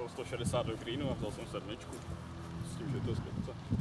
jako 160 do greenu a vzal jsem sedmičku. S tím, že to je zpětce.